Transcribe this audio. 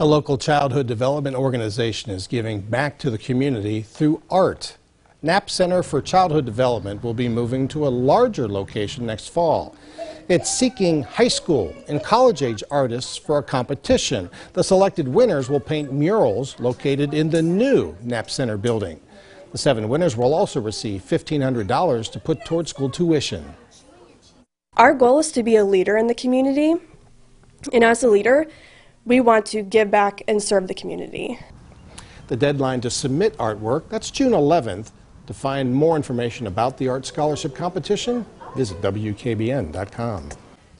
A local childhood development organization is giving back to the community through art. Knapp Center for Childhood Development will be moving to a larger location next fall. It's seeking high school and college age artists for a competition. The selected winners will paint murals located in the new Knapp Center building. The seven winners will also receive $1,500 to put toward school tuition. Our goal is to be a leader in the community, and as a leader, we want to give back and serve the community. The deadline to submit artwork, that's June 11th. To find more information about the Art Scholarship Competition, visit WKBN.com.